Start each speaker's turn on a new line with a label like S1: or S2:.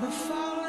S1: the fire